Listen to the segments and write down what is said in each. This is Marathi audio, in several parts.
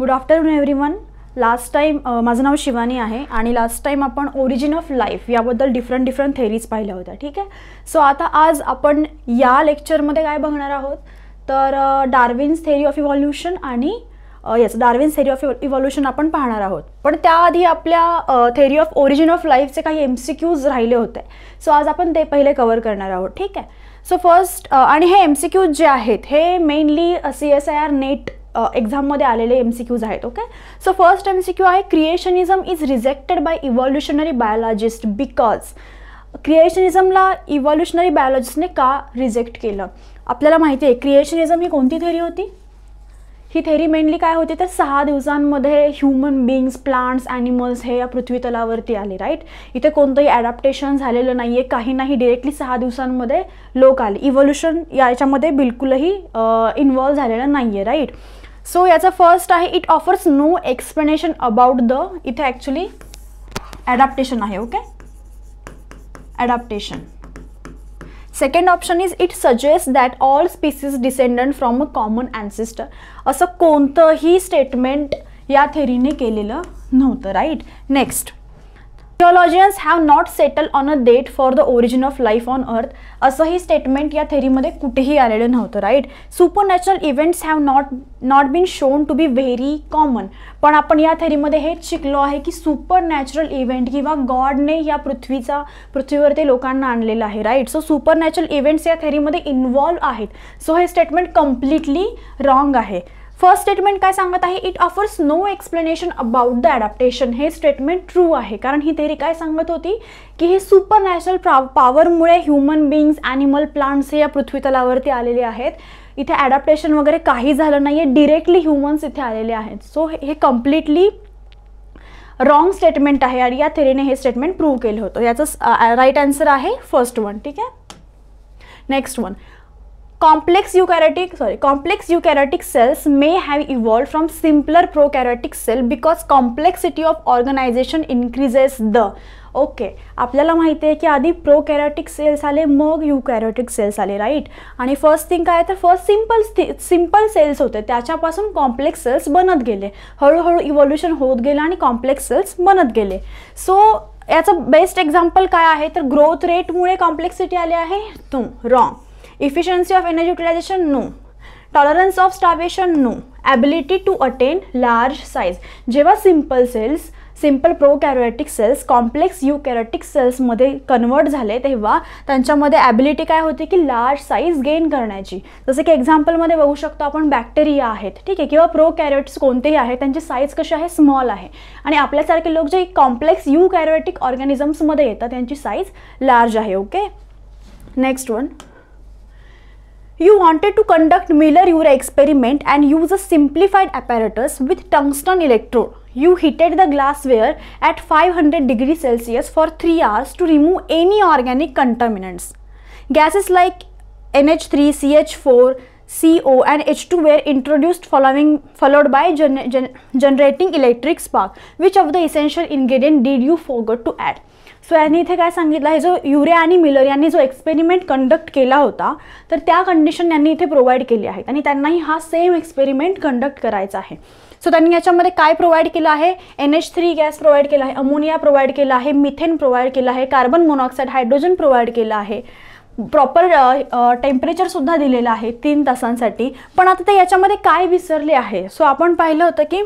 Good afternoon everyone last time माझं नाव शिवानी आहे आणि लास्ट टाईम आपण ओरिजिन ऑफ लाईफ याबद्दल डिफरंट डिफरंट थेरीज पाहिल्या होत्या ठीक आहे? सो आता आज आपण या लेक्चरमध्ये काय बघणार आहोत? तर डार्विन्स थेरी ऑफ इव्हॉल्युशन आणि yes Darwin's theory of evolution आपण पाहणार आहोत. पण त्याआधी आपल्या थेरी ऑफ ओरिजिन ऑफ लाईफचे काही एम सी क्यूज राहिले होते. सो आज आपण ते पहिले कवर करणार आहोत ठीक आहे? सो फर्स्ट uh, आणि हे एम सी क्यूज जे आहेत हे mainly C S I R NET एक्झाममध्ये आलेले एम सी क्यूज आहेत okay so first M C Q आहे creationism is rejected by evolutionary biologist because क्रिएशनिझमला evolutionary बायोलॉजिस्टने का रिजेक्ट केलं? आपल्याला माहिती आहे क्रिएशनिझम ही कोणती थेरी होती? ही थेरी मेनली काय होती? तर सहा दिवसांमध्ये ह्युमन बिंग्स प्लांट्स ॲनिमल्स हे या पृथ्वी तलावरती आले राईट इथे कोणतंही ॲडॅप्टेशन झालेलं नाही आहे काही नाही डिरेक्टली सहा दिवसांमध्ये लोक आले. इव्हॉल्युशन याच्यामध्ये बिलकुलही इन्वॉल्व्ह झालेलं नाही आहे राईट सो याचं फर्स्ट आहे it offers no explanation about the इथे ॲक्च्युली ॲडॅप्टेशन आहे okay adaptation second option is it suggest that all species descendant from a common ancestor असं कोणतंही स्टेटमेंट या थेरीने केलेलं नव्हतं right next theologians have not settled on a date for the origin of life on earth असंही स्टेटमेंट या थेरीमध्ये कुठेही आलेलं नव्हतं right supernatural events have not not been shown to be very common पण आपण या थेरीमध्ये हेच शिकलो आहे की सुपर नॅचरल इव्हेंट किंवा गॉडने या पृथ्वीचा पृथ्वीवरती लोकांना आणलेलं आहे right so super natural events या थेरीमध्ये इन्वॉल्व आहेत. सो हे स्टेटमेंट कम्प्लिटली रॉंग आहे. फर्स्ट स्टेटमेंट काय सांगत आहे? It offers no explanation about the adaptation हे स्टेटमेंट ट्रू आहे. कारण ही थेरी काय सांगत होती? की हे सुपर नॅचरल पॉवरमुळे ह्युमन बिंग्स ॲनिमल प्लांट्स हे या पृथ्वी तलावरती आलेले आहेत. इथे ॲडॅप्टेशन वगैरे काही झालं नाही आहे डिरेक्टली ह्युमन्स इथे आलेले आहेत. सो हे कम्प्लिटली रॉंग स्टेटमेंट आहे आणि या थेरीने हे स्टेटमेंट प्रूव्ह केलं होतं. याचं राईट आन्सर आहे फर्स्ट वन ठीक आहे? Next one complex eukaryotic sorry complex eukaryotic cells may have evolved from simpler prokaryotic cell because complexity of organization increases the. Okay okay. आपल्याला माहिती आहे की आधी प्रोकॅरोटिक सेल्स आले मग युकॅरोटिक सेल्स आले राईट आणि फर्स्ट थिंग काय तर फर्स्ट सिंपल सिंपल सेल्स होते. त्याच्यापासून कॉम्प्लेक्स सेल्स बनत गेले. हळूहळू इव्होल्युशन होत गेलं आणि कॉम्प्लेक्स सेल्स बनत गेले. सो याचं बेस्ट एक्झाम्पल काय आहे? तर ग्रोथ रेटमुळे कॉम्प्लेक्सिटी आली आहे. तू wrong efficiency of energy utilization no. Tolerance of starvation no. Ability to attain large size. जेव्हा simple cells simple prokaryotic cells complex eukaryotic सेल्समध्ये कन्वर्ट झाले तेव्हा त्यांच्यामध्ये ॲबिलिटी काय होती की लार्ज साईज गेन करण्याची. जसं की एक्झाम्पलमध्ये बघू शकतो आपण बॅक्टेरिया आहेत ठीक आहे किंवा प्रोकॅरोट्स कोणतेही आहेत त्यांची साईज कशी आहे? स्मॉल आहे. आणि आपल्यासारखे लोक जे कॉम्प्लेक्स युकॅरोटिक ऑर्गॅनिझम्समध्ये येतात त्यांची साईज लार्ज आहे okay next one You wanted to conduct Miller-Urey experiment and use a simplified apparatus with tungsten electrode. You heated the glassware at 500 degrees Celsius for 3 hours to remove any organic contaminants. Gases like NH3, CH4, CO and H2 were introduced following, followed by gen, gen, generating electric spark. Which of the essential ingredient did you forget to add? So यांनी इथे काय सांगितलं आहे जो युरिया आणि मिलर यांनी जो एक्सपेरिमेंट कंडक्ट केला होता तर त्या कंडिशन यांनी इथे प्रोव्हाइड केली आहेत आणि त्यांनाही हा सेम एक्सपेरिमेंट कंडक्ट करायचा आहे सो त्यांनी याच्यामध्ये काय प्रोव्हाइड केलं आहे N H three gas provide केला आहे अमोनिया प्रोव्हाइड केला आहे मिथेन प्रोव्हाइड केला आहे कार्बन मोनॉक्साईड हायड्रोजन प्रोव्हाइड केलं आहे प्रॉपर टेम्परेचरसुद्धा दिलेलं आहे तीन तासांसाठी. पण आता ते याच्यामध्ये काय विसरले आहे? सो आपण पाहिलं होतं की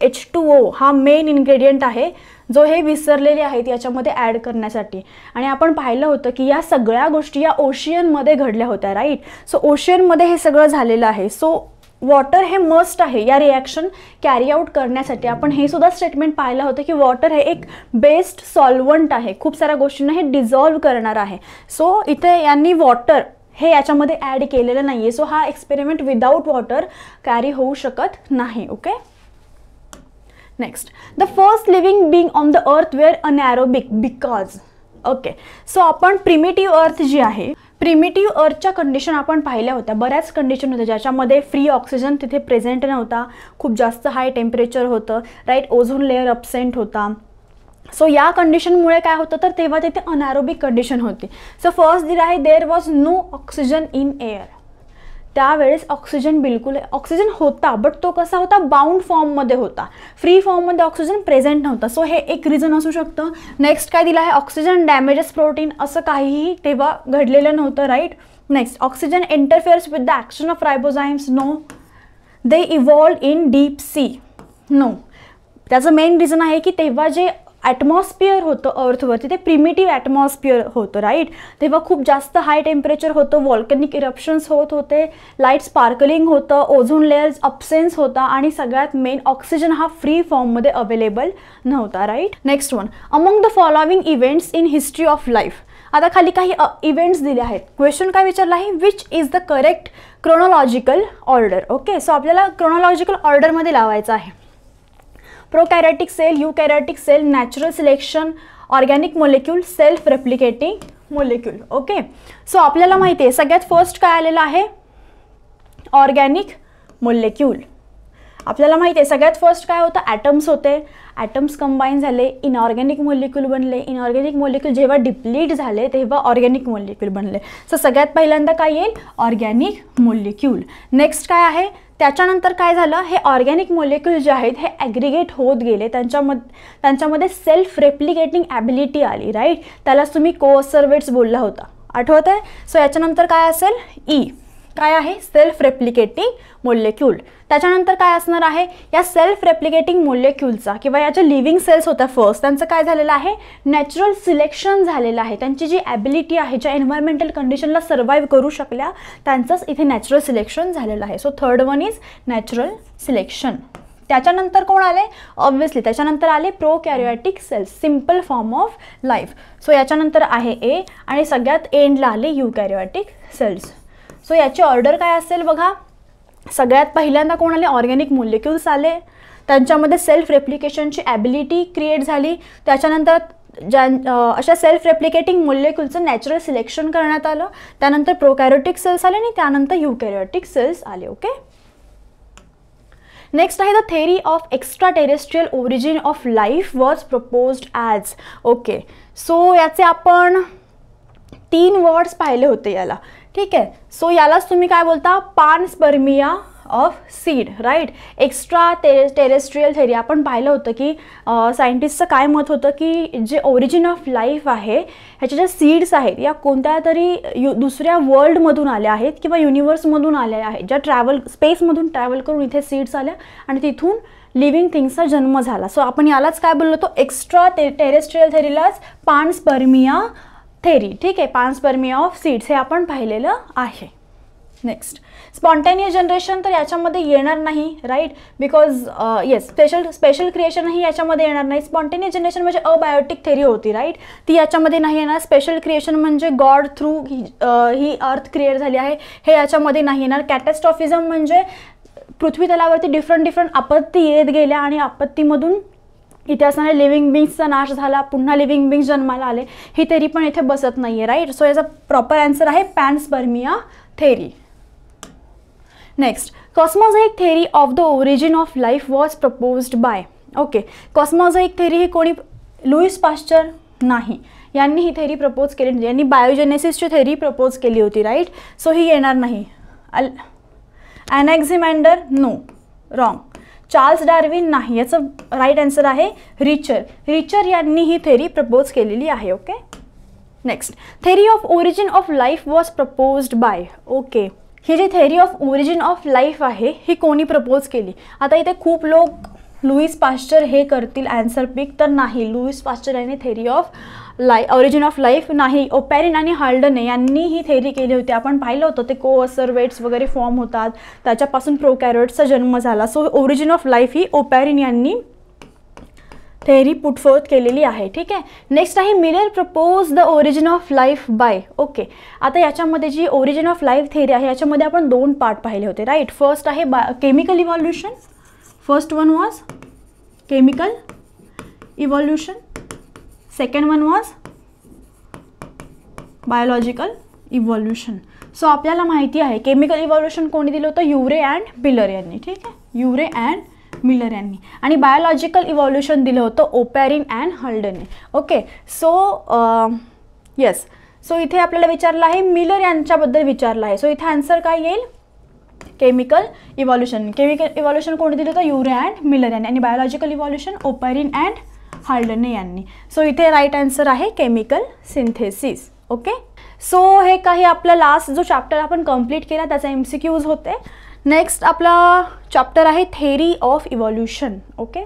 एच टू ओ हा मेन इन्ग्रेडियंट आहे जो हे विसरलेले आहेत याच्यामध्ये ॲड करण्यासाठी. आणि आपण पाहिलं होतं की या सगळ्या गोष्टी या ओशियनमध्ये घडल्या होत्या राईट सो ओशियनमध्ये हे सगळं झालेलं आहे. सो वॉटर हे मस्ट आहे. या रिॲक्शन कॅरी आउट करण्यासाठी आपण हे सुद्धा स्टेटमेंट पाहिलं होतं की वॉटर हे एक बेस्ट सॉल्वंट आहे. खूप साऱ्या गोष्टींना हे डिझॉल्व्ह करणार आहे. सो इथे यांनी वॉटर हे याच्यामध्ये ॲड केलेलं नाही आहे सो हा एक्सपेरिमेंट विदाऊट वॉटर कॅरी होऊ शकत नाही. Okay next the first living being on the earth were anaerobic because okay so आपण प्रिमेटिव्ह अर्थ जी आहे प्रिमिटिव्ह अर्थच्या कंडिशन आपण पाहिल्या होत्या. बऱ्याच कंडिशन होत्या ज्याच्यामध्ये फ्री ऑक्सिजन तिथे प्रेझेंट नव्हता. खूप जास्त हाय टेम्परेचर होतं. राईट ओझोन लेअर अपसेंट होता. सो या कंडिशनमुळे काय होतं? तर तेव्हा तिथे अनॅरोबिक कंडिशन होती. सो फर्स्ट दिलं आहे there was no oxygen in air त्यावेळेस ऑक्सिजन बिलकुल ऑक्सिजन होता बट तो कसा होता? बाउंड फॉर्ममध्ये होता. फ्री फॉर्ममध्ये ऑक्सिजन प्रेझेंट नव्हता. सो हे एक रिझन असू शकतं. नेक्स्ट काय दिलं आहे? ऑक्सिजन डॅमेजेस प्रोटीन असं काहीही तेव्हा घडलेलं नव्हतं right next oxygen interferes with the action of ribozymes no they evolve in deep sea no त्याचं मेन रिझन आहे की तेव्हा जे ॲटमॉस्फिअर होतं अर्थवरती ते प्रिमिटिव्ह ॲटमॉस्फिअर होतं राईट तेव्हा खूप जास्त हाय टेम्परेचर होतं वॉल्कनिक इरप्शन्स होत होते लाइट स्पार्कलिंग होतं ओझोन लेअर्स अपसेन्स होता आणि सगळ्यात मेन ऑक्सिजन हा फ्री फॉर्ममध्ये अवेलेबल नव्हता right next one among the following events in history of life आता खाली काही इव्हेंट्स दिले आहेत. क्वेश्चन काय विचारलं आहे? Which is the correct chronological order okay so आपल्याला क्रोनॉलॉजिकल ऑर्डरमध्ये लावायचं आहे. Prokaryotic cell eukaryotic cell natural selection organic molecule self replicating molecule okay so आपल्याला माहिती आहे सगळ्यात फर्स्ट काय आलेलं आहे? ऑर्गॅनिक मोलेक्यूल आपल्याला माहिती आहे सगळ्यात फर्स्ट काय होतं? ॲटम्स होते. ॲटम्स कंबाईन झाले इनऑर्गॅनिक मोलिक्यूल बनले. इनऑर्गॅनिक मोलिक्यूल जेव्हा डिप्लीट झाले तेव्हा ऑर्गॅनिक मोलिक्यूल बनले. सो सगळ्यात पहिल्यांदा काय येईल? ऑर्गॅनिक मोलिक्यूल नेक्स्ट काय आहे? त्याच्यानंतर काय झालं हे ऑर्गॅनिक मोलिक्युल जे आहेत हे ॲग्रिगेट होत गेले. त्यांच्यामध त्यांच्यामध्ये सेल्फ रेप्लिकेटिंग ॲबिलिटी आली राईट त्यालाच तुम्ही कोअसर्वेट्स बोलला होता. आठवत आहे सो याच्यानंतर काय असेल? ई काय आहे? सेल्फ रेप्लिकेटिंग मोलेक्यूल त्याच्यानंतर काय असणार आहे? या सेल्फ रेप्लिकेटिंग मोलेक्यूलचा किंवा या ज्या लिव्हिंग सेल्स होत्या फर्स्ट त्यांचं काय झालेलं आहे? नॅचरल सिलेक्शन झालेलं आहे. त्यांची जी ॲबिलिटी आहे ज्या एन्व्हायरमेंटल कंडिशनला सर्वाईव्ह करू शकल्या त्यांचंच इथे नॅचरल सिलेक्शन झालेलं आहे. So third one is natural selection त्याच्यानंतर कोण आले? ऑब्व्हियसली त्याच्यानंतर आले prokaryotic cells simple form of life so याच्यानंतर आहे ए आणि सगळ्यात एंडला आले यू कॅरिओटिक सेल्स सो याची ऑर्डर काय असेल बघा? सगळ्यात पहिल्यांदा कोण आले ऑर्गॅनिक मोलिक्युल्स आले. त्यांच्यामध्ये सेल्फ रेप्लिकेशनची ॲबिलिटी क्रिएट झाली. त्याच्यानंतर ज्यां अशा सेल्फ रेप्लिकेटिंग मोलिक्युलचं नॅचरल सिलेक्शन करण्यात आलं. त्यानंतर प्रोकॅरोटिक सेल्स आले आणि त्यानंतर युकॅरोटिक सेल्स आले ओके नेक्स्ट आहे the theory of extra terrestrial origin of life was proposed as okay so याचे आपण तीन वर्ड्स पाहिले होते याला. ठीक आहे? सो यालाच तुम्ही काय बोलता? Panspermia of seed right extra टे टेरेस्ट्रियल थेरी आपण पाहिलं होतं की सायंटिस्टचं काय मत होतं की जे ओरिजिन ऑफ लाईफ आहे ह्याच्या ज्या सीड्स आहेत या कोणत्या तरी यु दुसऱ्या वर्ल्डमधून आल्या आहेत किंवा युनिवर्समधून आल्या आहेत ज्या ट्रॅव्हल स्पेसमधून ट्रॅव्हल करून इथे सीड्स आल्या आणि तिथून लिव्हिंग थिंग्सचा जन्म झाला. सो आपण यालाच काय बोललो तो एक्स्ट्रा ते टेरेस्ट्रियल थेरीलाच पानस्पर्मिया थेरी ठीक आहे? पान्सपर्मी ऑफ सीड्स हे आपण पाहिलेलं आहे. नेक्स्ट स्पॉन्टेनियस जनरेशन तर याच्यामध्ये येणार नाही right because yes special special क्रिएशनही याच्यामध्ये येणार नाही. स्पॉन्टेनियस जनरेशन म्हणजे अबायोटिक थेरी होती राईट ती याच्यामध्ये नाही येणार. स्पेशल क्रिएशन म्हणजे गॉड थ्रू ही ही अर्थ क्रिएट झाली आहे. हे याच्यामध्ये नाही येणार. कॅटॅस्ट्रॉफिझम म्हणजे पृथ्वी तलावरती डिफरंट डिफरंट आपत्ती येत गेल्या आणि आपत्तीमधून इतिहासाने लिव्हिंग बिंग्सचा नाश झाला पुन्हा लिव्हिंग बिंग्स जन्माला आले ही थेरी पण इथे बसत नाही आहे राईट सो याचा प्रॉपर आन्सर आहे panspermia theory next cosmozoic theory of the origin of life was proposed by okay cosmozoic theory ही कोणी लुईस पाश्चर नाही. यांनी ही थेरी प्रपोज केली नाही यांनी बायोजेनेसिसची थेरी प्रपोज केली होती राईट सो ही येणार नाही. अल Anaximander no wrong Charles Darwin नाही याचं राईट आन्सर आहे रिचर. रिचर यांनी ही थेरी प्रपोज केलेली आहे okay next theory of origin of life was proposed by okay he G theory of origin of life आहे ही कोणी प्रपोज केली? आता इथे खूप लोक लुईस पाश्चर हे करतील ॲन्सर पिक तर नाही. लुईस पाश्चर यांनी थेरी ऑफ लाई ओरिजिन ऑफ लाईफ नाही. ओपॅरिन आणि हाल्डने यांनी ही थेरी केली होती. आपण पाहिलं होतं ते को वेट्स वगैरे फॉर्म होतात. त्याच्यापासून प्रोकॅरोट्सचा जन्म झाला. सो ओरिजिन ऑफ लाईफ ही ओपॅरिन यांनी थेरी पुटफोर्थ केलेली आहे. ठीक आहे? नेक्स्ट आहे Miller propose the origin of life by okay आता याच्यामध्ये जी ओरिजिन ऑफ लाईफ थेरी आहे याच्यामध्ये आपण दोन पार्ट पाहिले होते राईट फर्स्ट आहे बा chemical evolution first one was chemical evolution. Second one was biological evolution. So आपल्याला माहिती आहे केमिकल इव्हॉल्युशन कोणी दिलं होतं? युरे अँड बिलर यांनी ठीक आहे? युरे अँड मिलर यांनी. आणि बायोलॉजिकल इव्हॉल्युशन दिलं होतं ओपॅरिन अँड हल्डनने ओके सो येस सो इथे आपल्याला विचारलं आहे मिलर यांच्याबद्दल विचारलं आहे. सो इथे आन्सर काय येईल? केमिकल इव्हॉल्युशन केमिकल इव्हॉल्युशन कोणी दिलं होतं? युरे अँड मिलर यांनी. आणि बायोलॉजिकल इव्हॉल्युशन ओपॅरिन अँड हार्डने यांनी. सो इथे राईट आन्सर आहे केमिकल सिंथेसिस ओके सो हे काही आपला लास्ट जो चॅप्टर आपण कंप्लीट केला त्याचा एम सी क्यूज होते. नेक्स्ट आपला चॅप्टर आहे थेरी ऑफ इव्हॉल्युशन ओके